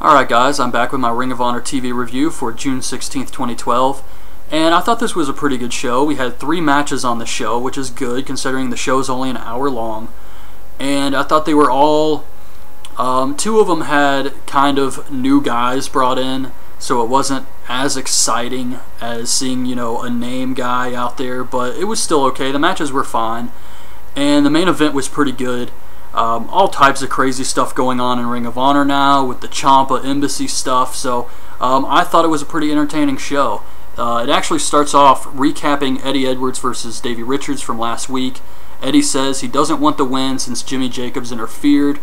Alright guys, I'm back with my Ring of Honor TV review for June 16th, 2012. And I thought this was a pretty good show. We had three matches on the show, which is good considering the show's only an hour long. And I thought they were all... Um, two of them had kind of new guys brought in, so it wasn't as exciting as seeing, you know, a name guy out there, but it was still okay. The matches were fine. And the main event was pretty good. Um, all types of crazy stuff going on in Ring of Honor now with the Ciampa Embassy stuff. So um, I thought it was a pretty entertaining show. Uh, it actually starts off recapping Eddie Edwards versus Davey Richards from last week. Eddie says he doesn't want the win since Jimmy Jacobs interfered.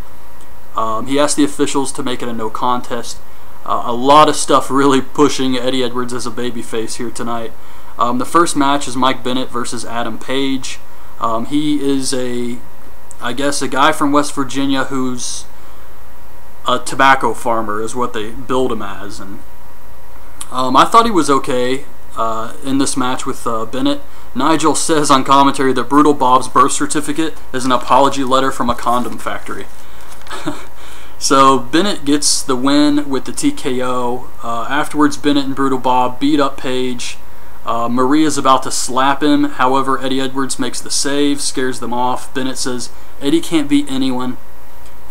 Um, he asked the officials to make it a no contest. Uh, a lot of stuff really pushing Eddie Edwards as a babyface here tonight. Um, the first match is Mike Bennett versus Adam Page. Um, he is a I guess a guy from West Virginia who's a tobacco farmer is what they build him as, and um, I thought he was okay uh, in this match with uh, Bennett. Nigel says on commentary that Brutal Bob's birth certificate is an apology letter from a condom factory. so Bennett gets the win with the TKO. Uh, afterwards, Bennett and Brutal Bob beat up Page. Uh, Maria's about to slap him. However, Eddie Edwards makes the save, scares them off. Bennett says Eddie can't beat anyone,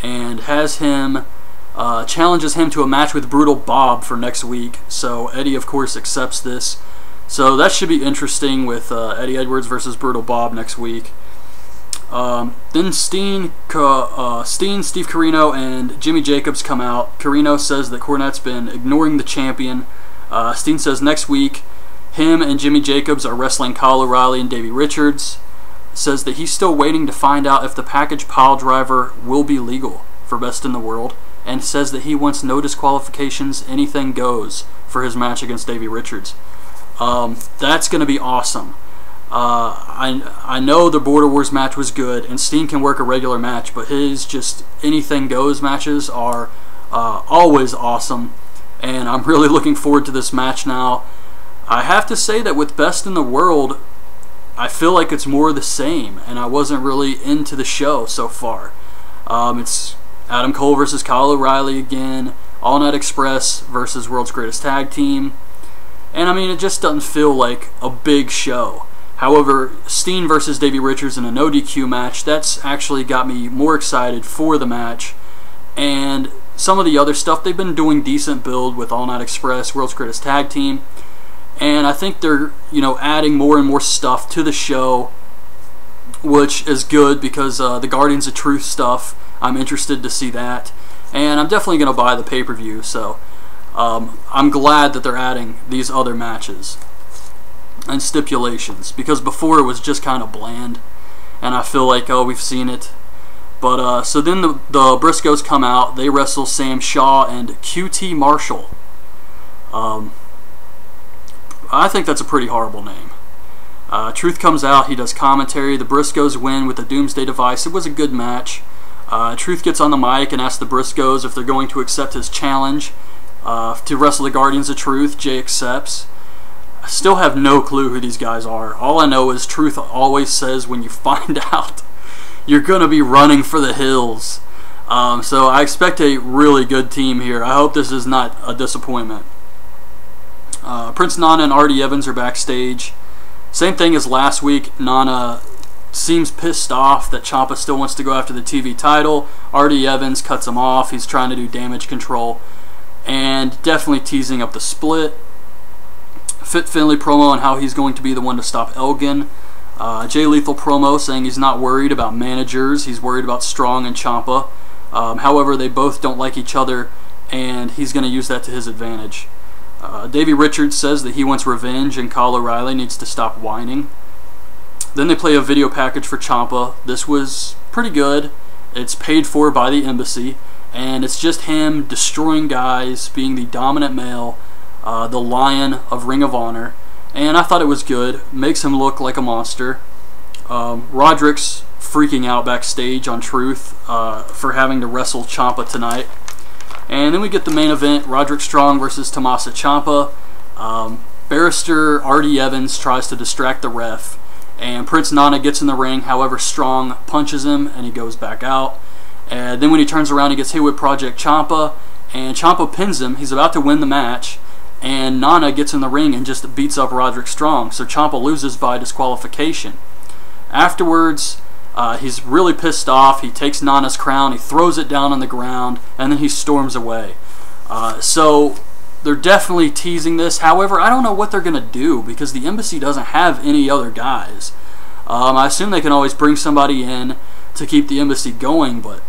and has him uh, challenges him to a match with Brutal Bob for next week. So Eddie, of course, accepts this. So that should be interesting with uh, Eddie Edwards versus Brutal Bob next week. Um, then Steen, uh, Steen, Steve Corino, and Jimmy Jacobs come out. Corino says that Cornette's been ignoring the champion. Uh, Steen says next week him and Jimmy Jacobs are wrestling Kyle O'Reilly and Davey Richards. Says that he's still waiting to find out if the package pile driver will be legal for Best in the World, and says that he wants no disqualifications, anything goes for his match against Davey Richards. Um, that's going to be awesome. Uh, I I know the Border Wars match was good, and Steen can work a regular match, but his just anything goes matches are uh, always awesome, and I'm really looking forward to this match now. I have to say that with Best in the World, I feel like it's more the same, and I wasn't really into the show so far. Um, it's Adam Cole versus Kyle O'Reilly again, All Night Express versus World's Greatest Tag Team, and I mean, it just doesn't feel like a big show. However, Steen versus Davey Richards in a no DQ match, that's actually got me more excited for the match. And some of the other stuff, they've been doing decent build with All Night Express, World's Greatest Tag Team and I think they're you know adding more and more stuff to the show, which is good because uh, the Guardians of Truth stuff. I'm interested to see that, and I'm definitely going to buy the pay per view. So um, I'm glad that they're adding these other matches and stipulations because before it was just kind of bland, and I feel like oh we've seen it. But uh, so then the, the Briscoes come out. They wrestle Sam Shaw and QT Marshall. Um, I think that's a pretty horrible name. Uh, Truth comes out, he does commentary. The Briscoes win with the Doomsday device. It was a good match. Uh, Truth gets on the mic and asks the Briscoes if they're going to accept his challenge uh, to wrestle the Guardians of Truth. Jay accepts. I still have no clue who these guys are. All I know is Truth always says when you find out, you're going to be running for the hills. Um, so I expect a really good team here. I hope this is not a disappointment. Uh, Prince Nana and R.D. Evans are backstage. Same thing as last week. Nana seems pissed off that Ciampa still wants to go after the TV title. R.D. Evans cuts him off. He's trying to do damage control. And definitely teasing up the split. Fit Finlay promo on how he's going to be the one to stop Elgin. Uh, Jay Lethal promo saying he's not worried about managers. He's worried about Strong and Ciampa. Um, however, they both don't like each other, and he's going to use that to his advantage. Uh, Davey Richards says that he wants revenge and Kyle O'Reilly needs to stop whining. Then they play a video package for Ciampa. This was pretty good. It's paid for by the embassy, and it's just him destroying guys, being the dominant male, uh, the lion of Ring of Honor. And I thought it was good. Makes him look like a monster. Um, Roderick's freaking out backstage on Truth uh, for having to wrestle Ciampa tonight. And then we get the main event, Roderick Strong versus Tommaso Ciampa. Um, Barrister R.D. Evans tries to distract the ref, and Prince Nana gets in the ring. However, Strong punches him, and he goes back out. And then when he turns around, he gets hit with Project Ciampa, and Ciampa pins him. He's about to win the match, and Nana gets in the ring and just beats up Roderick Strong. So Ciampa loses by disqualification. Afterwards, uh, he's really pissed off. He takes Nana's crown, he throws it down on the ground, and then he storms away. Uh, so they're definitely teasing this. However, I don't know what they're going to do because the embassy doesn't have any other guys. Um, I assume they can always bring somebody in to keep the embassy going, but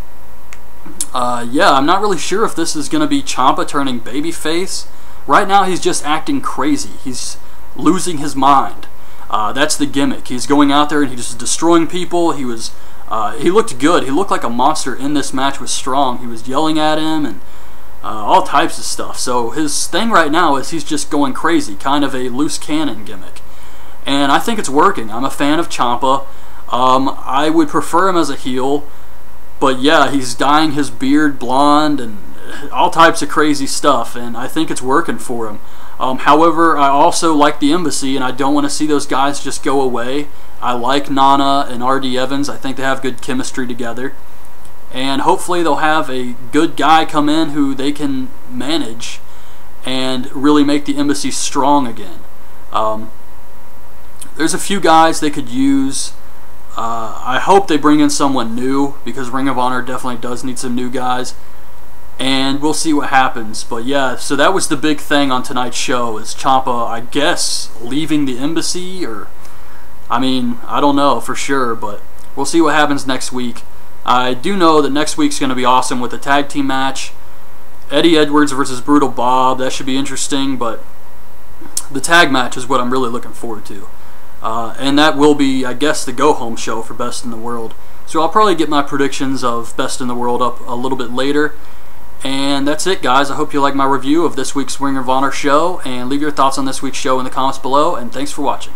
uh, yeah, I'm not really sure if this is going to be Ciampa turning babyface. Right now, he's just acting crazy. He's losing his mind. Uh, that's the gimmick. He's going out there and he's just destroying people. He was, uh, he looked good. He looked like a monster in this match with Strong. He was yelling at him and uh, all types of stuff. So his thing right now is he's just going crazy, kind of a loose cannon gimmick. And I think it's working. I'm a fan of Ciampa. Um, I would prefer him as a heel, but yeah, he's dyeing his beard blonde and all types of crazy stuff, and I think it's working for him. Um, however, I also like the embassy, and I don't want to see those guys just go away. I like Nana and R.D. Evans. I think they have good chemistry together and hopefully they'll have a good guy come in who they can manage and really make the embassy strong again. Um, there's a few guys they could use. Uh, I hope they bring in someone new because Ring of Honor definitely does need some new guys. And we'll see what happens. But yeah, so that was the big thing on tonight's show is Ciampa, I guess, leaving the embassy or I mean, I don't know for sure, but we'll see what happens next week. I do know that next week's going to be awesome with a tag team match. Eddie Edwards versus Brutal Bob. That should be interesting, but the tag match is what I'm really looking forward to. Uh, and that will be, I guess, the go home show for Best in the World. So I'll probably get my predictions of Best in the World up a little bit later. And that's it, guys. I hope you like my review of this week's Ring of Honor show. And leave your thoughts on this week's show in the comments below. And thanks for watching.